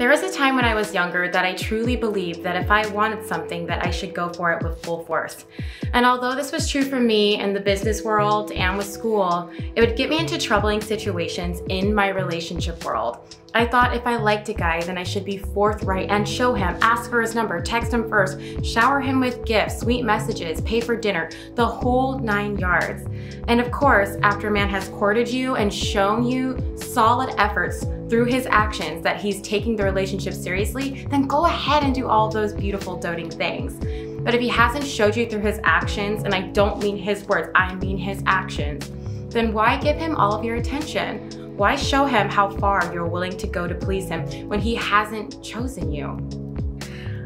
There was a time when I was younger that I truly believed that if I wanted something that I should go for it with full force. And although this was true for me in the business world and with school, it would get me into troubling situations in my relationship world. I thought if I liked a guy, then I should be forthright and show him, ask for his number, text him first, shower him with gifts, sweet messages, pay for dinner, the whole nine yards. And of course, after a man has courted you and shown you solid efforts through his actions that he's taking the relationship seriously, then go ahead and do all those beautiful doting things. But if he hasn't showed you through his actions, and I don't mean his words, I mean his actions, then why give him all of your attention? Why show him how far you're willing to go to please him when he hasn't chosen you?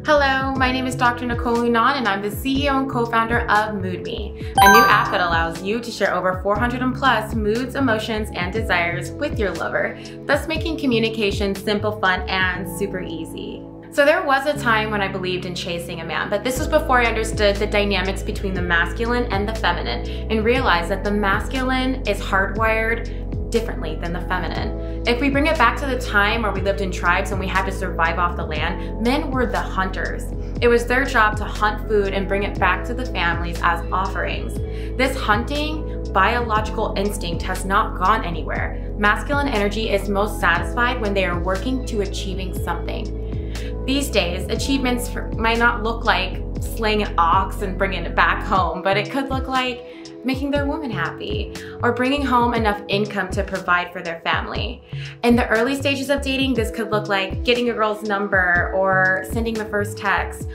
Hello, my name is Dr. Nicole Lunan and I'm the CEO and co-founder of MoodMe, a new app that allows you to share over 400 and plus moods, emotions, and desires with your lover, thus making communication simple, fun, and super easy. So there was a time when I believed in chasing a man, but this was before I understood the dynamics between the masculine and the feminine and realized that the masculine is hardwired differently than the feminine. If we bring it back to the time where we lived in tribes and we had to survive off the land, men were the hunters. It was their job to hunt food and bring it back to the families as offerings. This hunting biological instinct has not gone anywhere. Masculine energy is most satisfied when they are working to achieving something. These days, achievements might not look like slaying an ox and bringing it back home, but it could look like making their woman happy, or bringing home enough income to provide for their family. In the early stages of dating, this could look like getting a girl's number or sending the first text,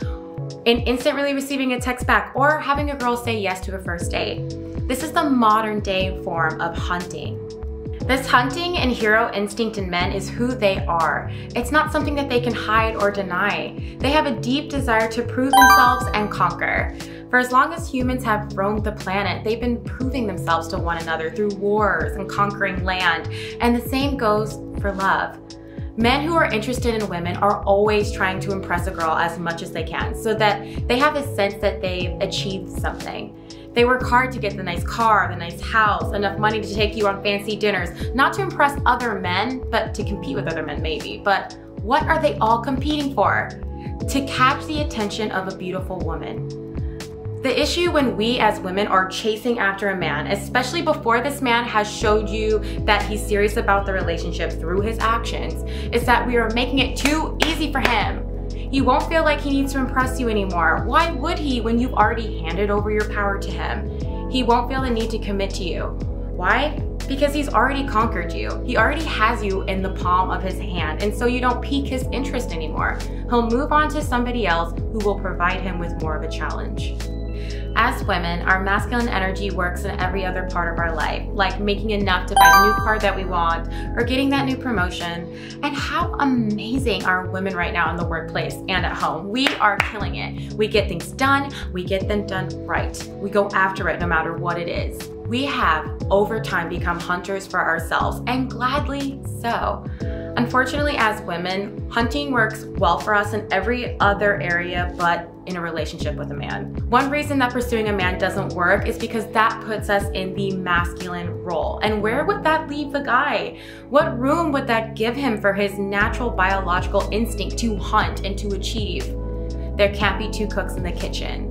and instantly receiving a text back, or having a girl say yes to a first date. This is the modern day form of hunting. This hunting and hero instinct in men is who they are. It's not something that they can hide or deny. They have a deep desire to prove themselves and conquer. For as long as humans have roamed the planet, they've been proving themselves to one another through wars and conquering land. And the same goes for love. Men who are interested in women are always trying to impress a girl as much as they can so that they have a sense that they've achieved something. They work hard to get the nice car, the nice house, enough money to take you on fancy dinners, not to impress other men, but to compete with other men maybe. But what are they all competing for? To catch the attention of a beautiful woman. The issue when we as women are chasing after a man, especially before this man has showed you that he's serious about the relationship through his actions, is that we are making it too easy for him. He won't feel like he needs to impress you anymore. Why would he when you've already handed over your power to him? He won't feel the need to commit to you. Why? Because he's already conquered you. He already has you in the palm of his hand, and so you don't pique his interest anymore. He'll move on to somebody else who will provide him with more of a challenge. As women, our masculine energy works in every other part of our life, like making enough to buy the new car that we want or getting that new promotion. And how amazing are women right now in the workplace and at home? We are killing it. We get things done, we get them done right. We go after it no matter what it is. We have, over time, become hunters for ourselves, and gladly so. Unfortunately, as women, hunting works well for us in every other area but in a relationship with a man. One reason that pursuing a man doesn't work is because that puts us in the masculine role. And where would that leave the guy? What room would that give him for his natural biological instinct to hunt and to achieve? There can't be two cooks in the kitchen.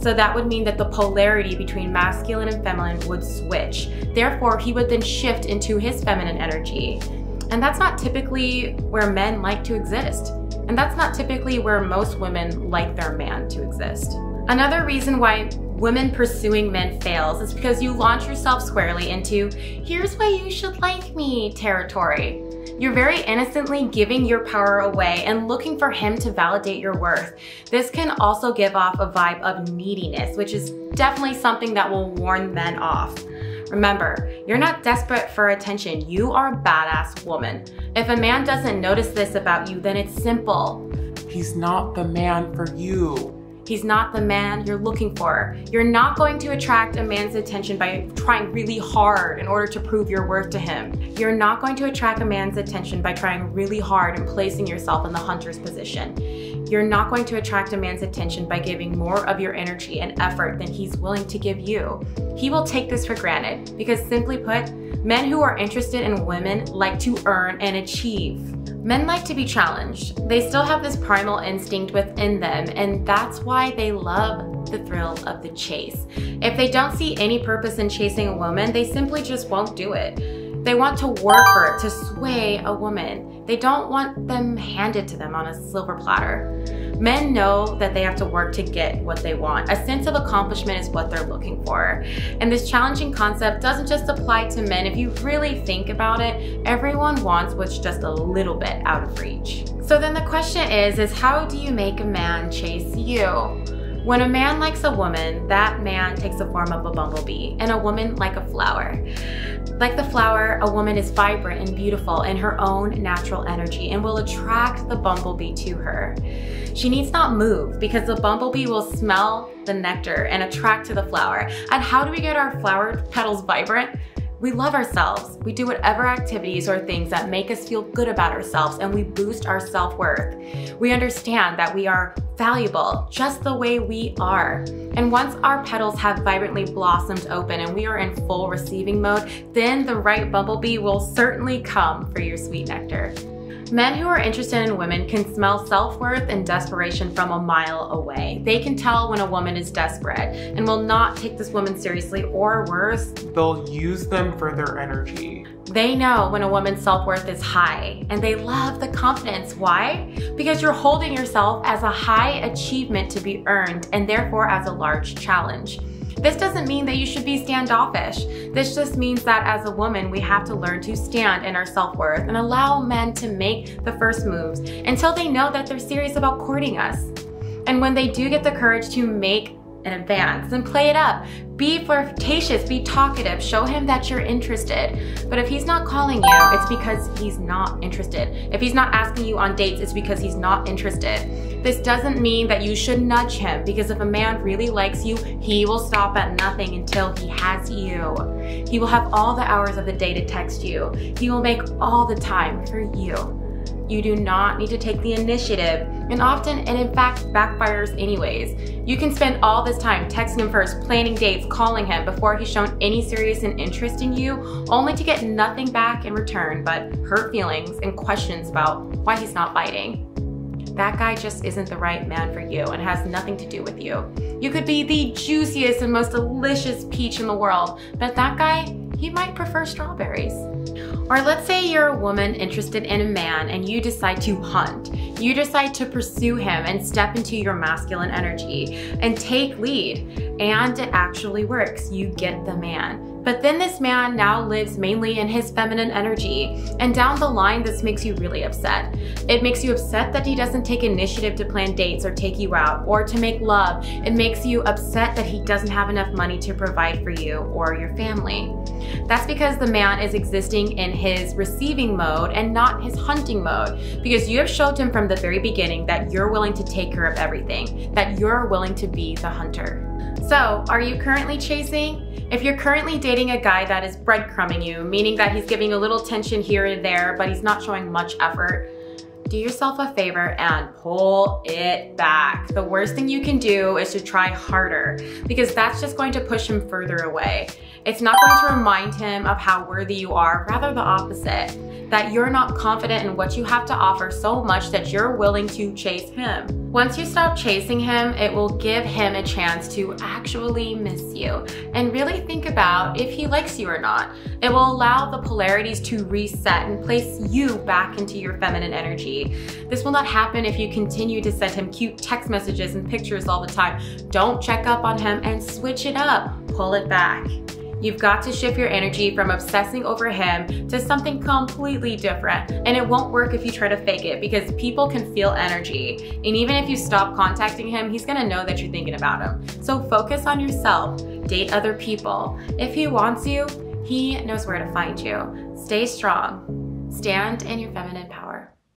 So that would mean that the polarity between masculine and feminine would switch. Therefore, he would then shift into his feminine energy. And that's not typically where men like to exist. And that's not typically where most women like their man to exist. Another reason why women pursuing men fails is because you launch yourself squarely into, here's why you should like me territory. You're very innocently giving your power away and looking for him to validate your worth. This can also give off a vibe of neediness, which is definitely something that will warn men off. Remember, you're not desperate for attention. You are a badass woman. If a man doesn't notice this about you, then it's simple. He's not the man for you. He's not the man you're looking for. You're not going to attract a man's attention by trying really hard in order to prove your worth to him. You're not going to attract a man's attention by trying really hard and placing yourself in the hunter's position. You're not going to attract a man's attention by giving more of your energy and effort than he's willing to give you. He will take this for granted because simply put, men who are interested in women like to earn and achieve. Men like to be challenged. They still have this primal instinct within them, and that's why they love the thrill of the chase. If they don't see any purpose in chasing a woman, they simply just won't do it. They want to work for it, to sway a woman. They don't want them handed to them on a silver platter. Men know that they have to work to get what they want. A sense of accomplishment is what they're looking for. And this challenging concept doesn't just apply to men. If you really think about it, everyone wants what's just a little bit out of reach. So then the question is, is how do you make a man chase you? When a man likes a woman, that man takes the form of a bumblebee, and a woman like a flower. Like the flower, a woman is vibrant and beautiful in her own natural energy and will attract the bumblebee to her. She needs not move because the bumblebee will smell the nectar and attract to the flower. And how do we get our flower petals vibrant? We love ourselves. We do whatever activities or things that make us feel good about ourselves and we boost our self-worth. We understand that we are valuable just the way we are. And once our petals have vibrantly blossomed open and we are in full receiving mode, then the right bumblebee will certainly come for your sweet nectar. Men who are interested in women can smell self-worth and desperation from a mile away. They can tell when a woman is desperate and will not take this woman seriously or worse, they'll use them for their energy. They know when a woman's self-worth is high and they love the confidence. Why? Because you're holding yourself as a high achievement to be earned and therefore as a large challenge. This doesn't mean that you should be standoffish. This just means that as a woman, we have to learn to stand in our self-worth and allow men to make the first moves until they know that they're serious about courting us. And when they do get the courage to make an advance, then play it up. Be flirtatious, be talkative, show him that you're interested. But if he's not calling you, it's because he's not interested. If he's not asking you on dates, it's because he's not interested. This doesn't mean that you should nudge him because if a man really likes you, he will stop at nothing until he has you. He will have all the hours of the day to text you. He will make all the time for you. You do not need to take the initiative, and often and in fact backfires anyways. You can spend all this time texting him first, planning dates, calling him before he's shown any serious and interest in you, only to get nothing back in return but hurt feelings and questions about why he's not biting. That guy just isn't the right man for you and has nothing to do with you. You could be the juiciest and most delicious peach in the world, but that guy, he might prefer strawberries. Or let's say you're a woman interested in a man and you decide to hunt. You decide to pursue him and step into your masculine energy and take lead. And it actually works. You get the man. But then this man now lives mainly in his feminine energy. And down the line, this makes you really upset. It makes you upset that he doesn't take initiative to plan dates or take you out or to make love. It makes you upset that he doesn't have enough money to provide for you or your family. That's because the man is existing in his receiving mode and not his hunting mode because you have showed him from the very beginning that you're willing to take care of everything, that you're willing to be the hunter. So, are you currently chasing? If you're currently dating a guy that is breadcrumbing you, meaning that he's giving a little attention here and there, but he's not showing much effort, do yourself a favor and pull it back. The worst thing you can do is to try harder because that's just going to push him further away. It's not going to remind him of how worthy you are, rather the opposite that you're not confident in what you have to offer so much that you're willing to chase him. Once you stop chasing him, it will give him a chance to actually miss you and really think about if he likes you or not. It will allow the polarities to reset and place you back into your feminine energy. This will not happen if you continue to send him cute text messages and pictures all the time. Don't check up on him and switch it up. Pull it back. You've got to shift your energy from obsessing over him to something completely different. And it won't work if you try to fake it because people can feel energy. And even if you stop contacting him, he's gonna know that you're thinking about him. So focus on yourself, date other people. If he wants you, he knows where to find you. Stay strong. Stand in your feminine power.